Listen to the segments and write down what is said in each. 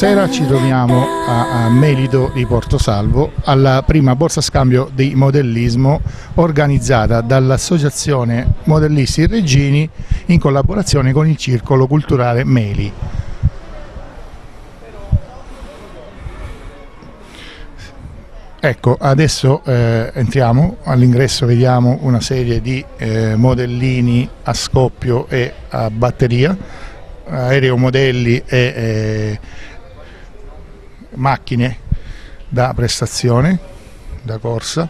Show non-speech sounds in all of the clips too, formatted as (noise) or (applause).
Buonasera, ci troviamo a, a Melito di Portosalvo alla prima borsa scambio di modellismo organizzata dall'Associazione Modellisti Regini in collaborazione con il Circolo Culturale Meli. Ecco, adesso eh, entriamo, all'ingresso vediamo una serie di eh, modellini a scoppio e a batteria, aeromodelli e eh, macchine da prestazione, da corsa.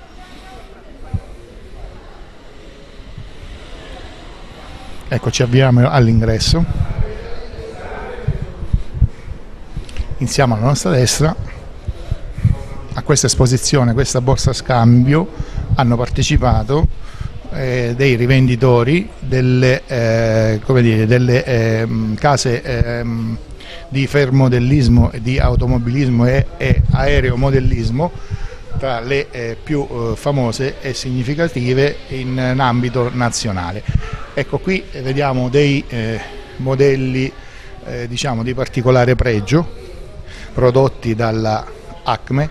Ecco, ci avviamo all'ingresso. Iniziamo alla nostra destra a questa esposizione, a questa borsa scambio hanno partecipato eh, dei rivenditori delle, eh, dire, delle eh, case ehm, di fermodellismo, di automobilismo e, e aeromodellismo tra le eh, più eh, famose e significative in, in, ambito nazionale. Ecco qui vediamo dei eh, modelli diciamo, di particolare pregio prodotti dalla Acme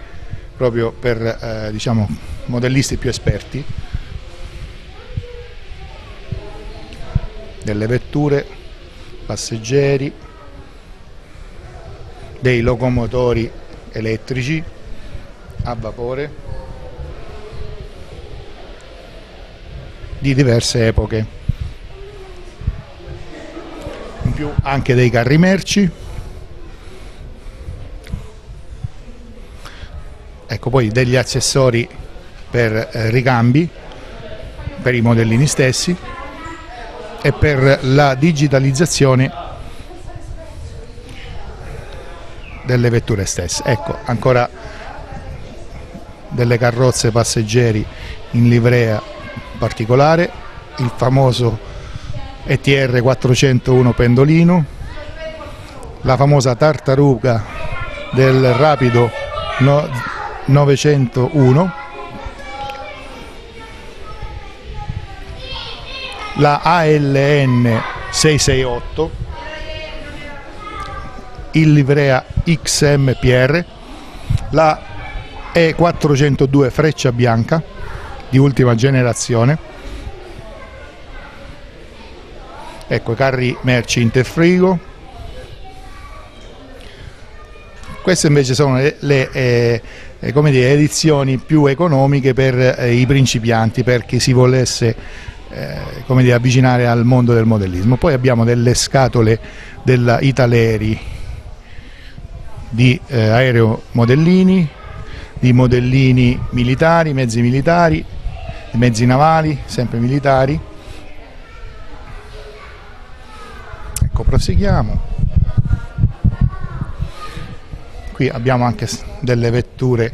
proprio per eh, diciamo, modellisti più esperti delle vetture, passeggeri, dei locomotori elettrici a vapore di diverse epoche. In più anche dei carri merci ecco poi degli accessori per eh, ricambi per i modellini stessi e per la digitalizzazione delle vetture stesse. Ecco ancora delle carrozze passeggeri in livrea particolare il famoso ETR 401 pendolino la famosa tartaruga del rapido no, 901 la ALN 668 il livrea XMPR la E402 freccia bianca di ultima generazione. Ecco i carri merci interfrigo. Queste invece sono le, le eh, eh, come dire, edizioni più economiche per eh, i principianti, per chi si volesse eh, come dire, avvicinare al mondo del modellismo. Poi abbiamo delle scatole della Italeri di eh, aeromodellini, di modellini militari, mezzi militari, mezzi navali, sempre militari. Ecco, proseguiamo. qui abbiamo anche delle vetture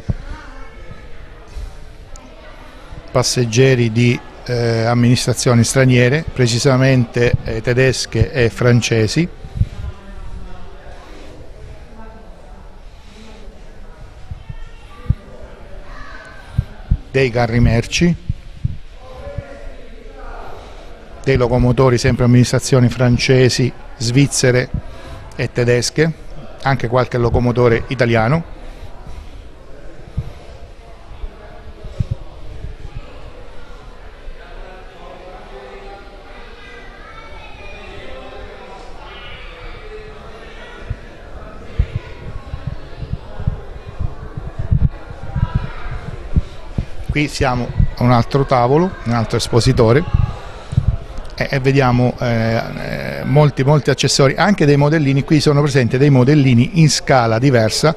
passeggeri di eh, amministrazioni straniere, precisamente eh, tedesche e francesi. Dei carri merci, dei locomotori sempre amministrazioni francesi, svizzere e tedesche anche qualche locomotore italiano. Qui siamo a un altro tavolo, un altro espositore e vediamo eh, eh, molti, molti accessori, anche dei modellini, qui sono presenti dei modellini in scala diversa,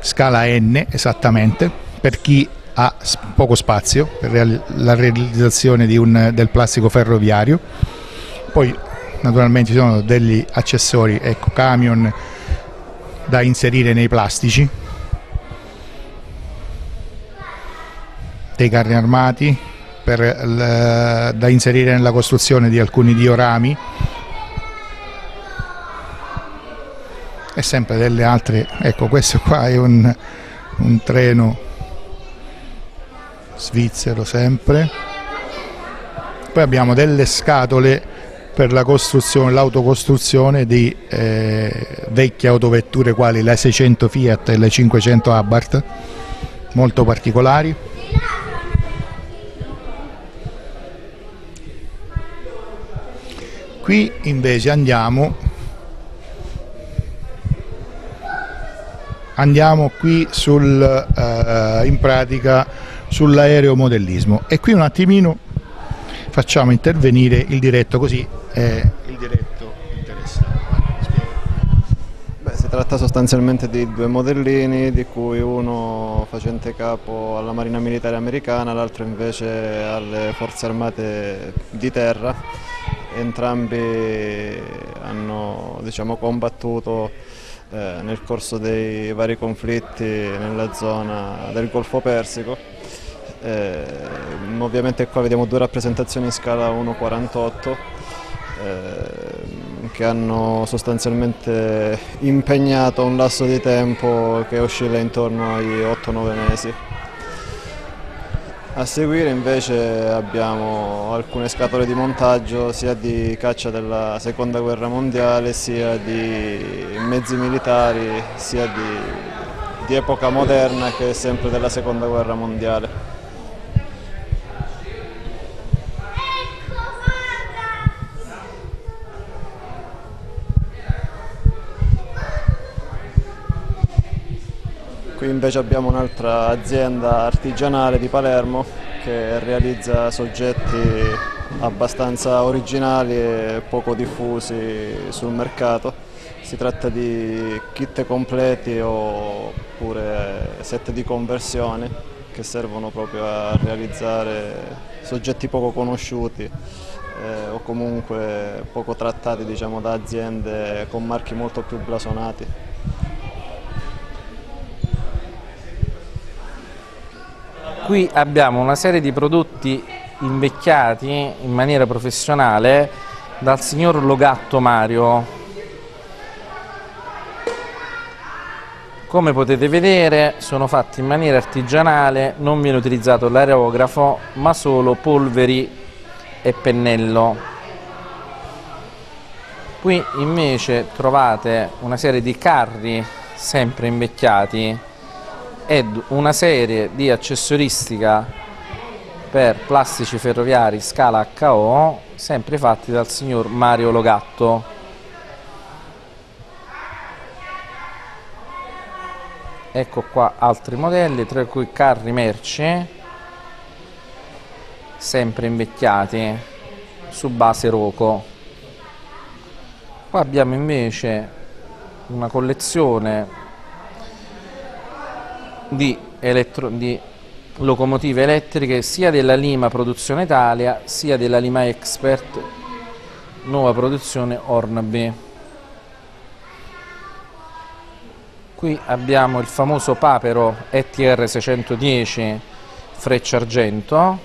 scala N esattamente, per chi ha poco spazio per la realizzazione un, del plastico ferroviario. Poi naturalmente ci sono degli accessori, ecco, camion da inserire nei plastici, dei carri armati, per, da inserire nella costruzione di alcuni diorami e sempre delle altre, ecco questo qua è un, un treno svizzero sempre, poi abbiamo delle scatole per la costruzione, l'autocostruzione di eh, vecchie autovetture quali la 600 Fiat e le 500 Abarth, molto particolari. Qui invece andiamo, andiamo qui sul, eh, in pratica sull'aeromodellismo e qui un attimino facciamo intervenire il diretto così eh, il diretto interessato. Beh, si tratta sostanzialmente di due modellini di cui uno facente capo alla Marina Militare Americana, l'altro invece alle Forze Armate di Terra. Entrambi hanno diciamo, combattuto eh, nel corso dei vari conflitti nella zona del Golfo Persico eh, ovviamente qua vediamo due rappresentazioni in scala 1.48 eh, che hanno sostanzialmente impegnato un lasso di tempo che oscilla intorno ai 8-9 mesi. A seguire invece abbiamo alcune scatole di montaggio sia di caccia della seconda guerra mondiale sia di mezzi militari sia di, di epoca moderna che sempre della seconda guerra mondiale. Qui invece abbiamo un'altra azienda artigianale di Palermo che realizza soggetti abbastanza originali e poco diffusi sul mercato. Si tratta di kit completi oppure set di conversione che servono proprio a realizzare soggetti poco conosciuti eh, o comunque poco trattati diciamo, da aziende con marchi molto più blasonati. Qui abbiamo una serie di prodotti invecchiati in maniera professionale dal signor Logatto Mario. Come potete vedere sono fatti in maniera artigianale, non viene utilizzato l'aerografo ma solo polveri e pennello. Qui invece trovate una serie di carri sempre invecchiati ed una serie di accessoristica per plastici ferroviari scala HO sempre fatti dal signor Mario Logatto. Ecco qua altri modelli tra cui carri merci sempre invecchiati su base Roco. Qua abbiamo invece una collezione di, di locomotive elettriche sia della Lima Produzione Italia sia della Lima Expert nuova produzione Ornaby. Qui abbiamo il famoso papero ETR 610 Freccia Argento,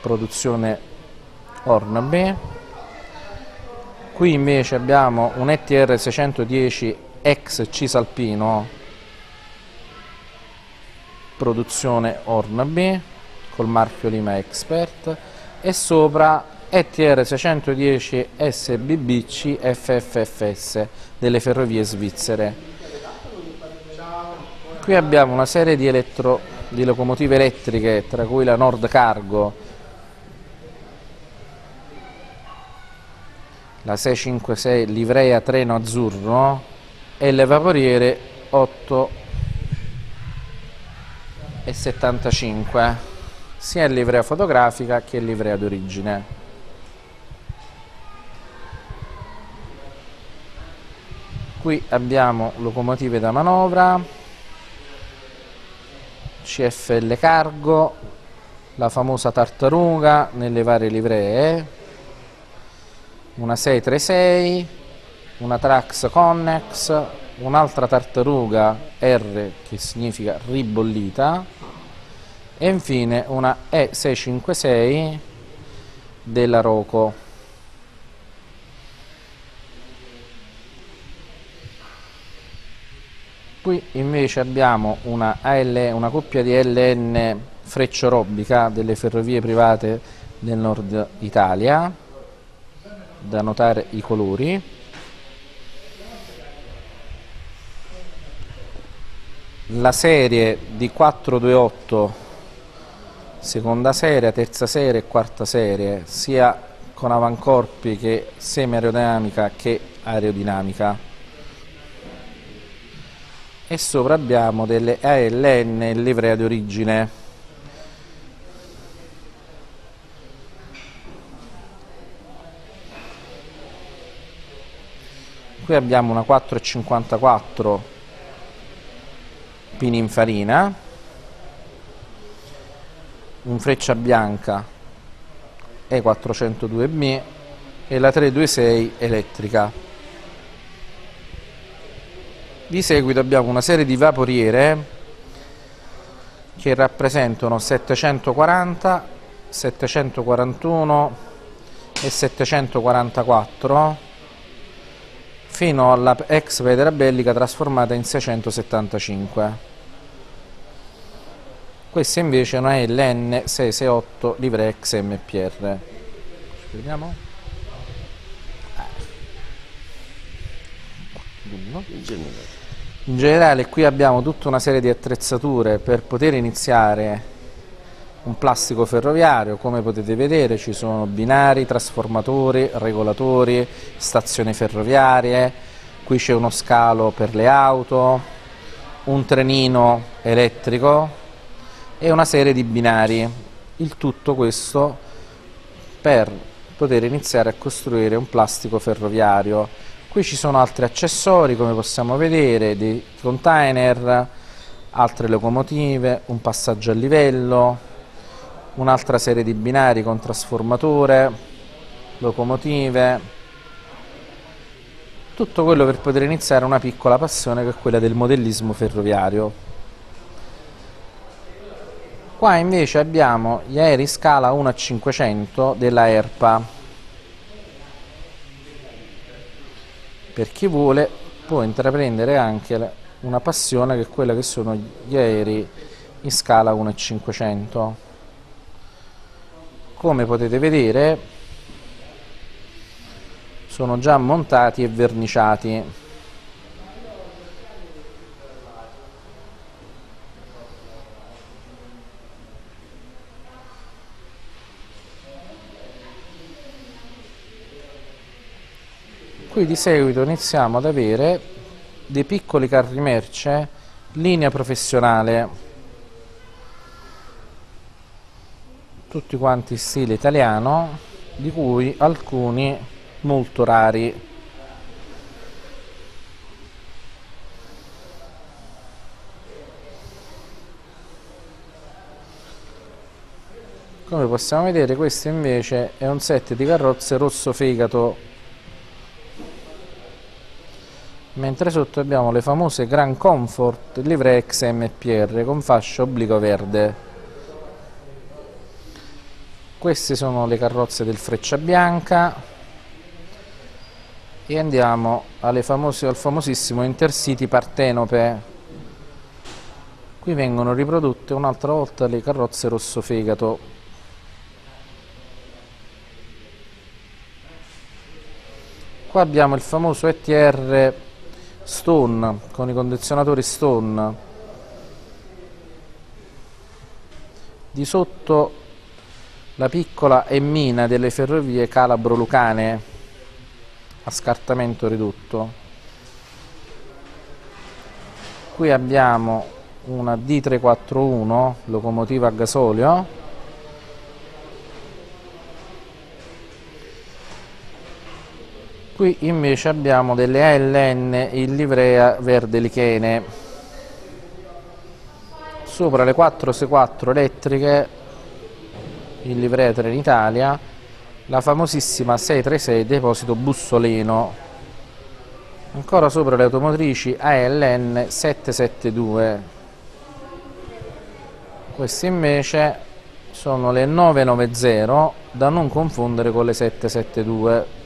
produzione Ornaby. Qui invece abbiamo un ETR 610 ex Cisalpino. Produzione Ornaby col marchio Lima Expert. E sopra ETR 610 SBBC FFFS delle ferrovie svizzere. Qui abbiamo una serie di, elettro, di locomotive elettriche tra cui la Nord Cargo, la 656 livrea treno azzurro e le vaporiere 8,75 sia in livrea fotografica che in livrea d'origine. Qui abbiamo locomotive da manovra, CFL Cargo, la famosa tartaruga nelle varie livree, una 636, una Trax Connex, un'altra tartaruga R che significa ribollita e infine una E656 della Roco. Qui invece abbiamo una, AL, una coppia di LN frecciorobica delle ferrovie private del nord Italia, da notare i colori. La serie di 428, seconda serie, terza serie e quarta serie, sia con avancorpi che semi aerodinamica che aerodinamica. E sopra abbiamo delle ALN in livrea di origine. Qui abbiamo una 4,54 pininfarina un freccia bianca E402B e la 326 elettrica. Di seguito abbiamo una serie di vaporiere che rappresentano 740, 741 e 744 fino alla ex Pedra Bellica trasformata in 675. Questa invece è una LN668 livre ex MPR. Ci vediamo? In generale qui abbiamo tutta una serie di attrezzature per poter iniziare un plastico ferroviario, come potete vedere ci sono binari, trasformatori, regolatori, stazioni ferroviarie, qui c'è uno scalo per le auto, un trenino elettrico e una serie di binari, il tutto questo per poter iniziare a costruire un plastico ferroviario. Qui ci sono altri accessori come possiamo vedere, dei container, altre locomotive, un passaggio a livello, un'altra serie di binari con trasformatore, locomotive, tutto quello per poter iniziare una piccola passione che è quella del modellismo ferroviario. Qua invece abbiamo gli aerei scala 1 a 500 della ERPA per chi vuole può intraprendere anche una passione che è quella che sono gli aerei in scala 1.500 come potete vedere sono già montati e verniciati. Qui di seguito iniziamo ad avere dei piccoli carri merce linea professionale tutti quanti stile italiano di cui alcuni molto rari come possiamo vedere questo invece è un set di carrozze rosso fegato mentre sotto abbiamo le famose Grand Comfort livree XMPR con fascia obbligo verde. Queste sono le carrozze del Freccia Bianca e andiamo famose, al famosissimo Intercity Partenope. Qui vengono riprodotte un'altra volta le carrozze rosso fegato. Qua abbiamo il famoso ETR Stone con i condizionatori Stone di sotto la piccola emmina delle ferrovie Calabro-Lucane. A scartamento ridotto. Qui abbiamo una D341 locomotiva a gasolio. Qui invece abbiamo delle ALN in livrea verde lichene. Sopra le 4S4 elettriche in livrea Trenitalia la famosissima 636 deposito bussoleno ancora sopra le automotrici ALN 772 queste invece sono le 990 da non confondere con le 772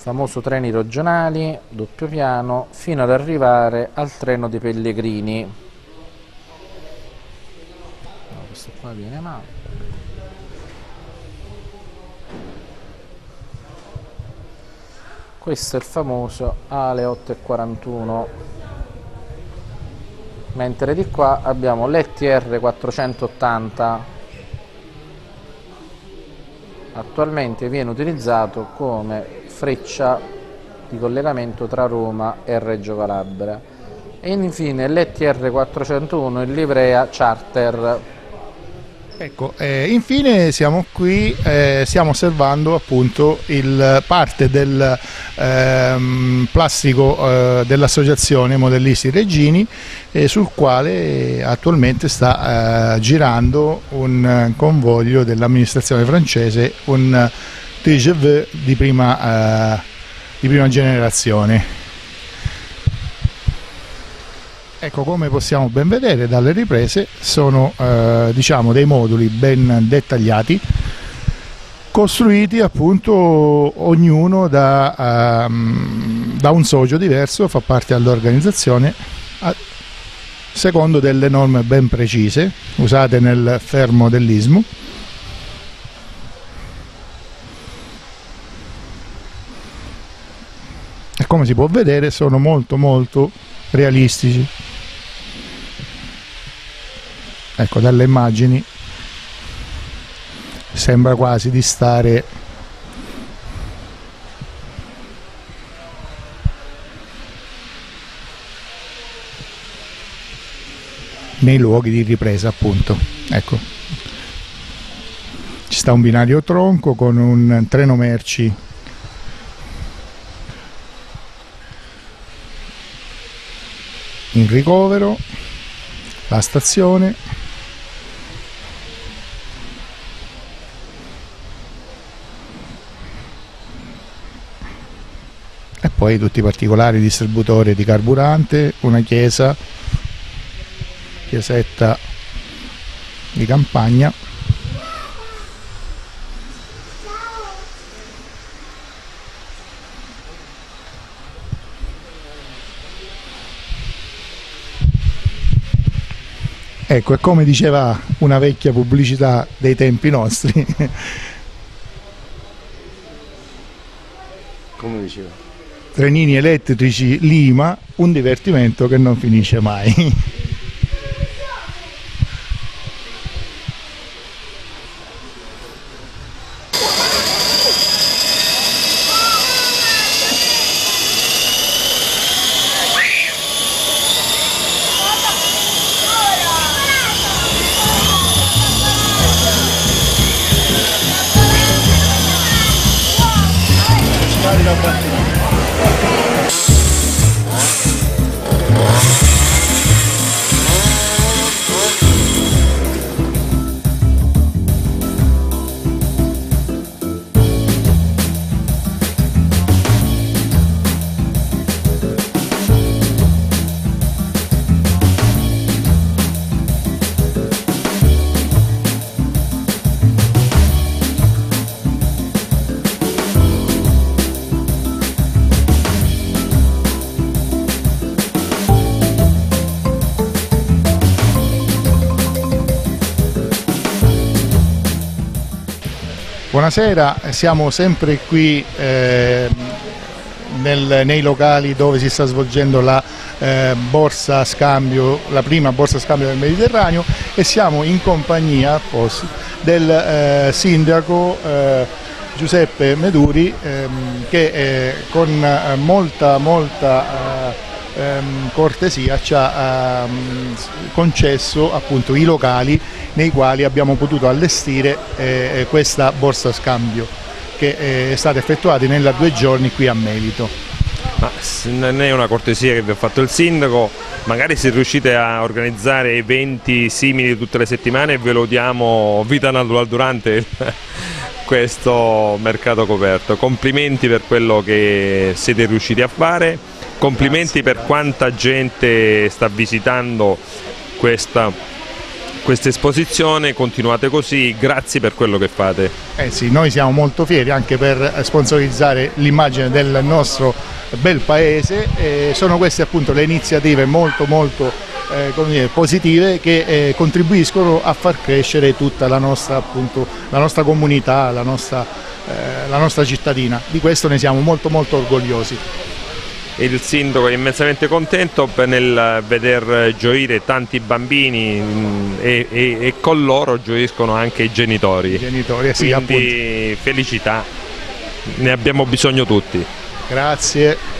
famoso treni regionali, doppio piano, fino ad arrivare al treno dei pellegrini. Qua viene male. Questo è il famoso alle 8.41 mentre di qua abbiamo l'ETR 480 attualmente viene utilizzato come freccia di collegamento tra Roma e Reggio Calabria. E infine l'ETR 401 in livrea charter Ecco, eh, infine siamo qui, eh, stiamo osservando appunto il, parte del ehm, plastico eh, dell'associazione Modellisti Regini eh, sul quale attualmente sta eh, girando un convoglio dell'amministrazione francese, un TGV di prima, eh, di prima generazione. Ecco, come possiamo ben vedere dalle riprese, sono eh, diciamo, dei moduli ben dettagliati, costruiti appunto ognuno da, um, da un socio diverso, fa parte dell'organizzazione, secondo delle norme ben precise, usate nel fermo dell'ISMU. E come si può vedere sono molto molto realistici. Ecco dalle immagini sembra quasi di stare nei luoghi di ripresa appunto. Ecco. Ci sta un binario tronco con un treno merci. In ricovero la stazione poi tutti i particolari distributori di carburante, una chiesa, chiesetta di campagna. Ecco, e come diceva una vecchia pubblicità dei tempi nostri. come diceva? Trenini elettrici Lima, un divertimento che non finisce mai. (laughs) Buonasera, siamo sempre qui eh, nel, nei locali dove si sta svolgendo la eh, borsa scambio, la prima borsa scambio del Mediterraneo e siamo in compagnia del eh, sindaco eh, Giuseppe Meduri ehm, che con eh, molta, molta ehm, cortesia ci ha ehm, concesso appunto i locali nei quali abbiamo potuto allestire eh, eh questa borsa scambio che eh, è stata effettuata in due giorni qui a Melito. Ma non è una cortesia che vi ha fatto il sindaco, magari se riuscite a organizzare eventi simili tutte le settimane ve lo diamo vita natural durante (laughs) questo mercato coperto. Complimenti per quello che siete riusciti a fare, complimenti per quanta gente sta visitando questa questa esposizione, continuate così, grazie per quello che fate. Eh sì, noi siamo molto fieri anche per sponsorizzare l'immagine del nostro bel paese e sono queste appunto le iniziative molto molto eh, dire, positive che eh, contribuiscono a far crescere tutta la nostra, appunto, la nostra comunità, la nostra, eh, la nostra cittadina. Di questo ne siamo molto molto orgogliosi il sindaco è immensamente contento nel veder gioire tanti bambini mm, e, e, e con loro gioiscono anche i genitori. I genitori sì, Quindi appunto. felicità, ne abbiamo bisogno tutti. Grazie.